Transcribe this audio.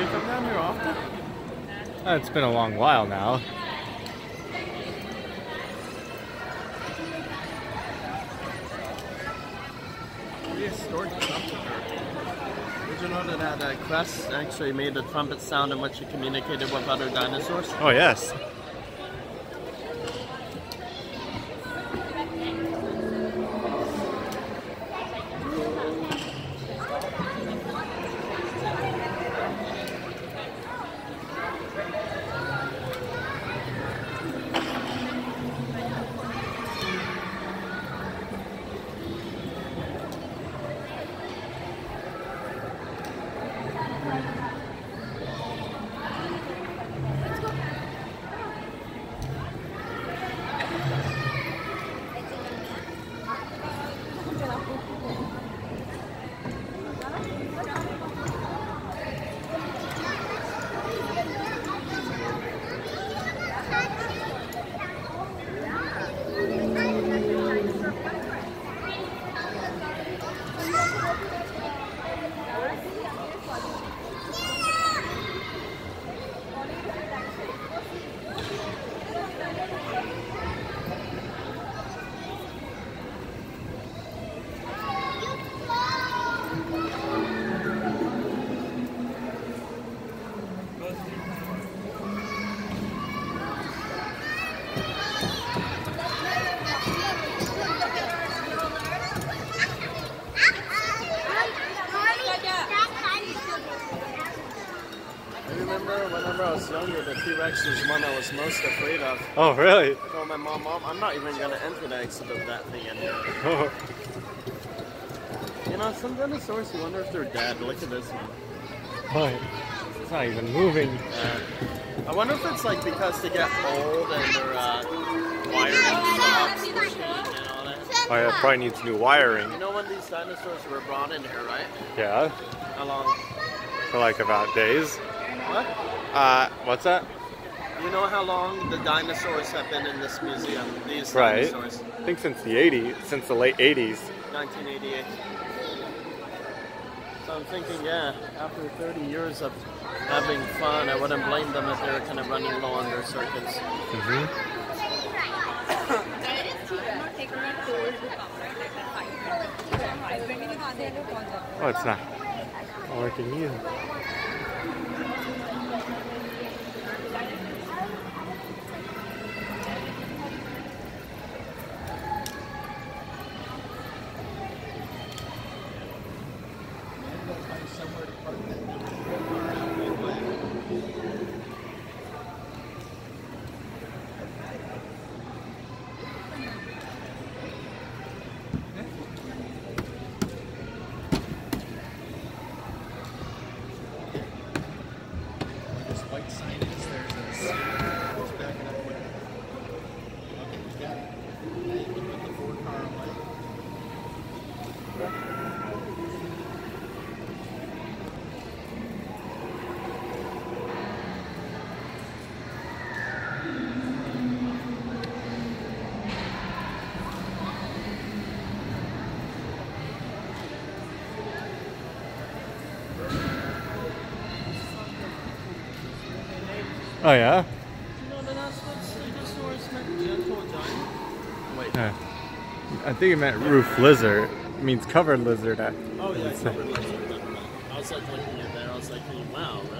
you come down here often? Uh, it's been a long while now. Did you know that uh, Crest actually made a trumpet sound in which it communicated with other dinosaurs? Oh, yes. I remember I was younger, the T-Rex was one I was most afraid of. Oh, really? I told my mom, Mom, I'm not even gonna enter the exit of that thing in here. Oh, You know, some dinosaurs, you wonder if they're dead. Look at this one. boy. It's not even moving. Uh, I wonder if it's like because they get old and their uh, wiring stops to change and all that. Oh, yeah, probably needs new wiring. You know when these dinosaurs were brought in here, right? Yeah, How long? for like about days. What? Uh, what's that? You know how long the dinosaurs have been in this museum? These Right. dinosaurs. I think since the 80s, since the late 80s. 1988. So I'm thinking, yeah, after 30 years of having fun, I wouldn't blame them if they were kind of running low on their circuits. hmm Oh, it's not working either. This white sign is there's a Oh, yeah? You know that that's what meant gentle giant? Wait. Yeah. I think it meant roof lizard. It means covered lizard. Oh yeah, covered lizard. I was like looking at that, I was like, oh, wow, really?